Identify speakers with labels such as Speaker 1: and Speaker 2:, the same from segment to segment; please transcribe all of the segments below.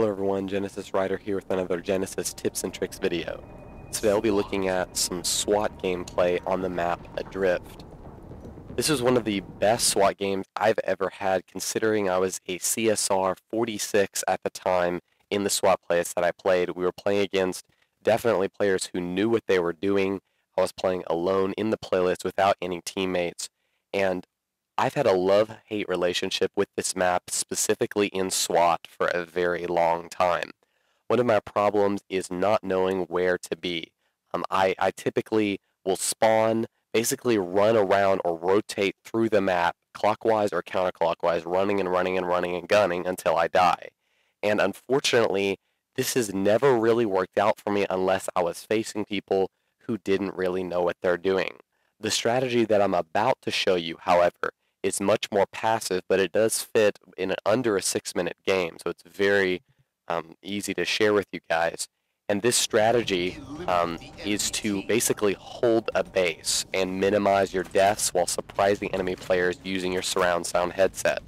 Speaker 1: Hello everyone, Genesis Rider here with another Genesis tips and tricks video. Today I'll be looking at some SWAT gameplay on the map Adrift. This was one of the best SWAT games I've ever had considering I was a CSR 46 at the time in the SWAT playlist that I played. We were playing against definitely players who knew what they were doing. I was playing alone in the playlist without any teammates and I've had a love-hate relationship with this map, specifically in SWAT, for a very long time. One of my problems is not knowing where to be. Um, I, I typically will spawn, basically run around or rotate through the map, clockwise or counterclockwise, running and running and running and gunning until I die. And unfortunately, this has never really worked out for me unless I was facing people who didn't really know what they're doing. The strategy that I'm about to show you, however, is much more passive, but it does fit in under a six minute game, so it's very um, easy to share with you guys. And this strategy um, is to basically hold a base and minimize your deaths while surprising enemy players using your surround sound headset.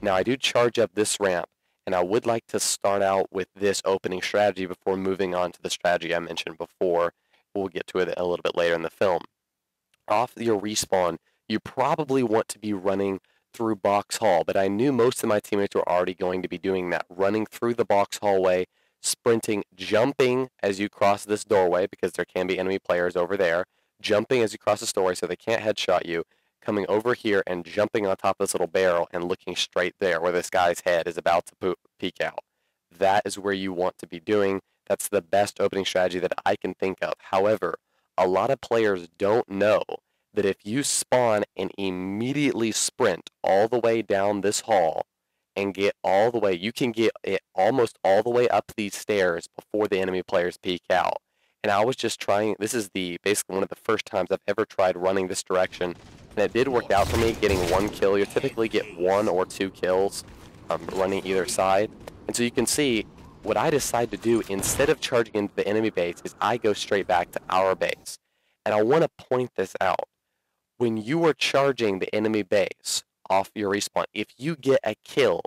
Speaker 1: Now I do charge up this ramp, and I would like to start out with this opening strategy before moving on to the strategy I mentioned before. We'll get to it a little bit later in the film. Off your respawn, you probably want to be running through box hall, but I knew most of my teammates were already going to be doing that, running through the box hallway, sprinting, jumping as you cross this doorway, because there can be enemy players over there, jumping as you cross the doorway so they can't headshot you, coming over here and jumping on top of this little barrel and looking straight there where this guy's head is about to peek out. That is where you want to be doing. That's the best opening strategy that I can think of. However, a lot of players don't know that if you spawn and immediately sprint all the way down this hall and get all the way, you can get it almost all the way up these stairs before the enemy players peek out. And I was just trying, this is the basically one of the first times I've ever tried running this direction. And it did work out for me, getting one kill. You typically get one or two kills um, running either side. And so you can see what I decide to do instead of charging into the enemy base is I go straight back to our base. And I want to point this out when you are charging the enemy base off your respawn, if you get a kill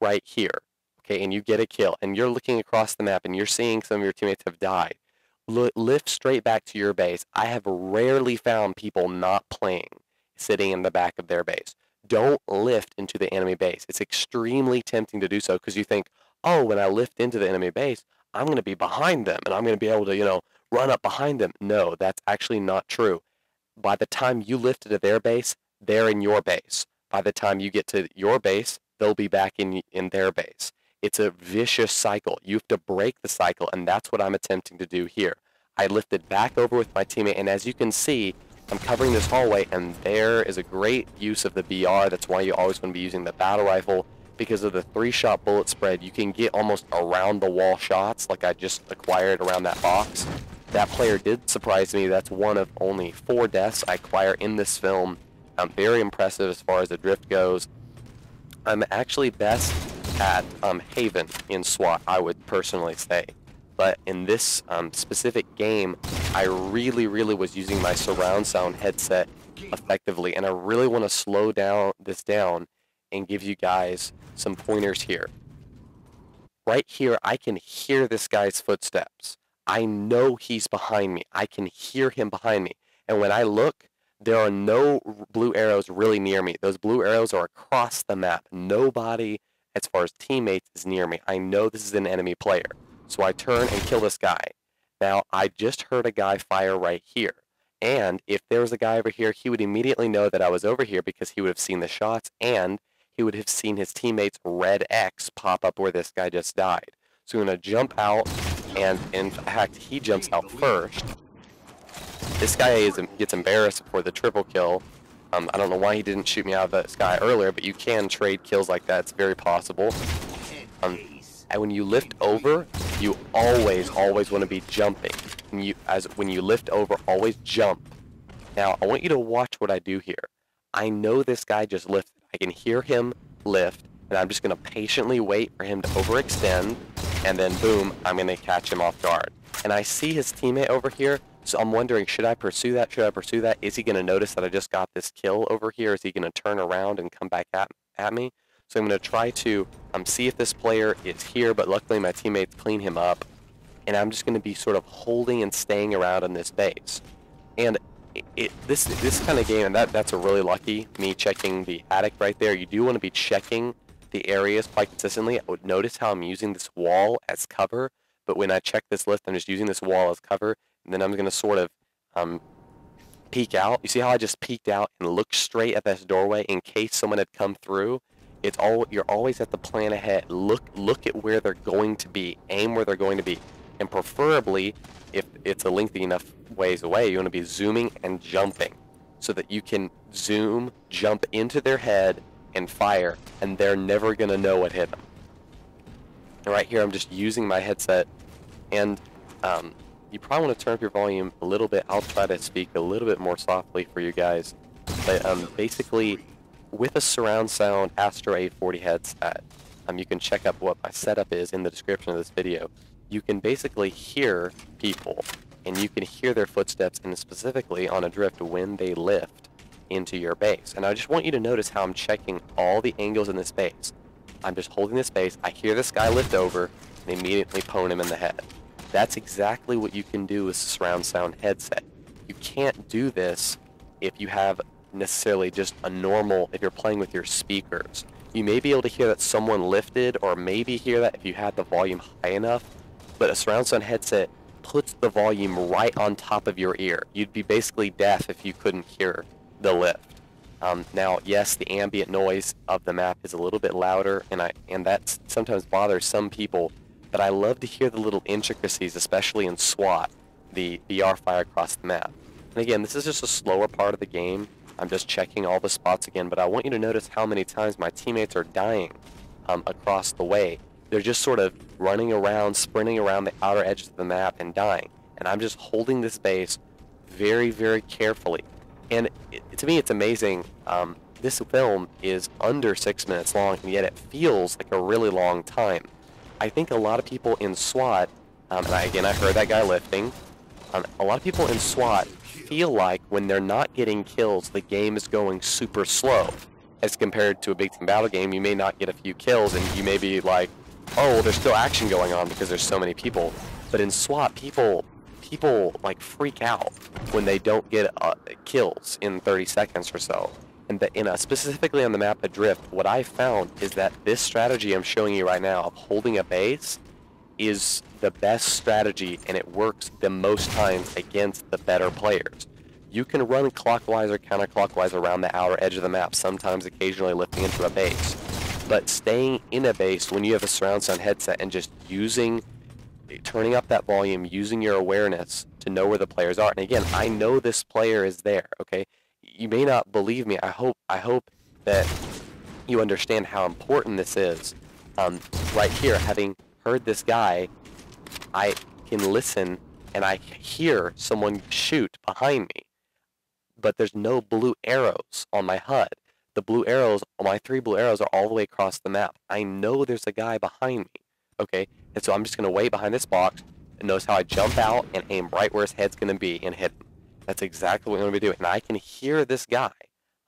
Speaker 1: right here, okay, and you get a kill, and you're looking across the map and you're seeing some of your teammates have died, lift straight back to your base. I have rarely found people not playing sitting in the back of their base. Don't lift into the enemy base. It's extremely tempting to do so because you think, oh, when I lift into the enemy base, I'm going to be behind them and I'm going to be able to, you know, run up behind them. No, that's actually not true by the time you lift it to their base, they're in your base. By the time you get to your base, they'll be back in, in their base. It's a vicious cycle. You have to break the cycle, and that's what I'm attempting to do here. I lifted back over with my teammate, and as you can see, I'm covering this hallway, and there is a great use of the BR. That's why you always want to be using the battle rifle, because of the three-shot bullet spread. You can get almost around the wall shots, like I just acquired around that box. That player did surprise me. That's one of only four deaths I acquire in this film. Um, very impressive as far as the drift goes. I'm actually best at um, Haven in SWAT, I would personally say. But in this um, specific game, I really, really was using my surround sound headset effectively, and I really want to slow down this down and give you guys some pointers here. Right here, I can hear this guy's footsteps. I know he's behind me. I can hear him behind me. And when I look, there are no blue arrows really near me. Those blue arrows are across the map. Nobody, as far as teammates, is near me. I know this is an enemy player. So I turn and kill this guy. Now, I just heard a guy fire right here. And if there was a guy over here, he would immediately know that I was over here because he would have seen the shots and he would have seen his teammate's red X pop up where this guy just died. So I'm going to jump out and in fact, he jumps out first. This guy is, gets embarrassed for the triple kill. Um, I don't know why he didn't shoot me out of the sky earlier, but you can trade kills like that. It's very possible. Um, and when you lift over, you always, always want to be jumping. You, as when you lift over, always jump. Now, I want you to watch what I do here. I know this guy just lifted. I can hear him lift, and I'm just going to patiently wait for him to overextend, and then boom, I'm going to catch him off guard. And I see his teammate over here, so I'm wondering, should I pursue that? Should I pursue that? Is he going to notice that I just got this kill over here? Is he going to turn around and come back at, at me? So I'm going to try to um, see if this player is here, but luckily my teammates clean him up. And I'm just going to be sort of holding and staying around in this base. And it, it, this this kind of game, and that, that's a really lucky, me checking the attic right there. You do want to be checking the areas quite consistently. I would notice how I'm using this wall as cover, but when I check this list, I'm just using this wall as cover, and then I'm going to sort of um, peek out. You see how I just peeked out and looked straight at this doorway in case someone had come through? It's all you're always at the plan ahead. Look look at where they're going to be. Aim where they're going to be. And preferably, if it's a lengthy enough ways away, you want to be zooming and jumping so that you can zoom, jump into their head, and fire, and they're never going to know what hit them. And right here, I'm just using my headset, and um, you probably want to turn up your volume a little bit. I'll try to speak a little bit more softly for you guys. But um, basically, with a surround sound Astro A40 headset, um, you can check up what my setup is in the description of this video. You can basically hear people, and you can hear their footsteps, and specifically on Adrift when they lift into your base. And I just want you to notice how I'm checking all the angles in this base. I'm just holding this base, I hear this guy lift over, and immediately pwn him in the head. That's exactly what you can do with a surround sound headset. You can't do this if you have necessarily just a normal, if you're playing with your speakers. You may be able to hear that someone lifted or maybe hear that if you had the volume high enough, but a surround sound headset puts the volume right on top of your ear. You'd be basically deaf if you couldn't hear the lift. Um, now, yes, the ambient noise of the map is a little bit louder, and I and that sometimes bothers some people but I love to hear the little intricacies, especially in SWAT, the BR fire across the map. And again, this is just a slower part of the game. I'm just checking all the spots again, but I want you to notice how many times my teammates are dying um, across the way. They're just sort of running around, sprinting around the outer edges of the map and dying. And I'm just holding this base very, very carefully. And it, to me, it's amazing. Um, this film is under six minutes long, and yet it feels like a really long time. I think a lot of people in SWAT, um, and I, again, I heard that guy lifting, um, a lot of people in SWAT feel like when they're not getting kills, the game is going super slow. As compared to a big team battle game, you may not get a few kills, and you may be like, oh, well, there's still action going on because there's so many people. But in SWAT, people people like freak out when they don't get uh, kills in 30 seconds or so. And in a, specifically on the map Adrift, what I found is that this strategy I'm showing you right now of holding a base is the best strategy and it works the most times against the better players. You can run clockwise or counterclockwise around the outer edge of the map, sometimes occasionally lifting into a base. But staying in a base when you have a surround sound headset and just using, turning up that volume, using your awareness to know where the players are. And again, I know this player is there, okay? you may not believe me. I hope I hope that you understand how important this is. Um, right here, having heard this guy, I can listen and I hear someone shoot behind me, but there's no blue arrows on my HUD. The blue arrows, my three blue arrows are all the way across the map. I know there's a guy behind me, okay? And so I'm just going to wait behind this box and notice how I jump out and aim right where his head's going to be and hit him. That's exactly what I'm going to be doing. And I can hear this guy.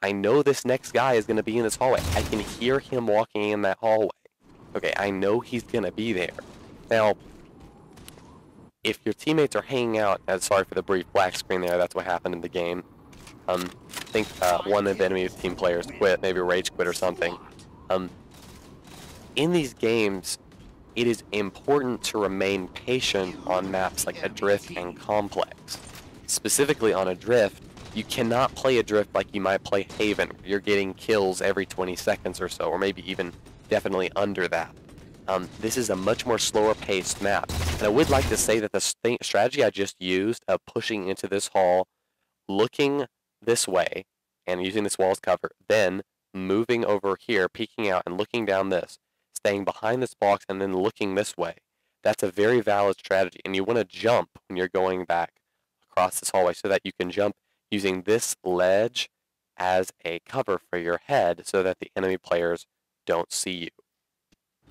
Speaker 1: I know this next guy is going to be in this hallway. I can hear him walking in that hallway. Okay, I know he's going to be there. Now, if your teammates are hanging out, and sorry for the brief black screen there, that's what happened in the game. Um, I think uh, one of the enemy team players quit, maybe rage quit or something. Um, in these games, it is important to remain patient on maps like Adrift and Complex specifically on Adrift, you cannot play Adrift like you might play Haven. where You're getting kills every 20 seconds or so, or maybe even definitely under that. Um, this is a much more slower paced map. And I would like to say that the st strategy I just used of pushing into this hall, looking this way, and using this wall as cover, then moving over here, peeking out and looking down this, staying behind this box and then looking this way. That's a very valid strategy. And you want to jump when you're going back across this hallway so that you can jump using this ledge as a cover for your head so that the enemy players don't see you.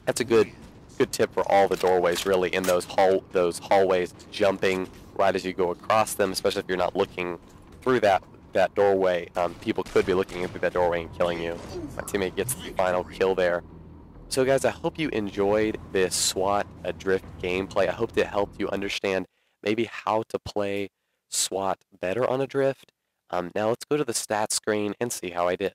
Speaker 1: That's a good good tip for all the doorways really in those hall those hallways jumping right as you go across them, especially if you're not looking through that that doorway, um, people could be looking through that doorway and killing you. My teammate gets the final kill there. So guys, I hope you enjoyed this SWAT Adrift gameplay. I hope it helped you understand maybe how to play SWAT better on Adrift. Um, now let's go to the stats screen and see how I did.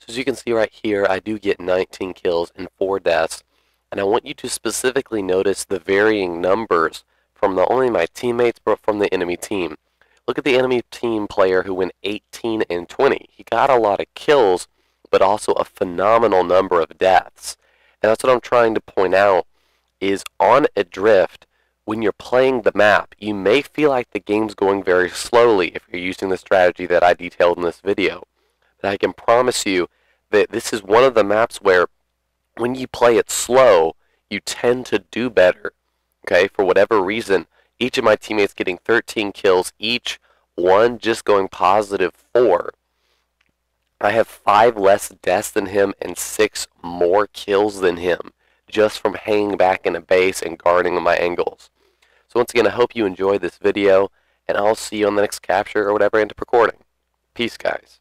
Speaker 1: So as you can see right here, I do get 19 kills and 4 deaths. And I want you to specifically notice the varying numbers from not only my teammates, but from the enemy team. Look at the enemy team player who went 18 and 20. He got a lot of kills, but also a phenomenal number of deaths. And that's what I'm trying to point out is on Adrift, when you're playing the map, you may feel like the game's going very slowly if you're using the strategy that I detailed in this video. But I can promise you that this is one of the maps where when you play it slow, you tend to do better. Okay, for whatever reason, each of my teammates getting 13 kills each, one just going positive 4. I have 5 less deaths than him and 6 more kills than him just from hanging back in a base and guarding my angles. So once again, I hope you enjoyed this video, and I'll see you on the next capture or whatever end up recording. Peace, guys.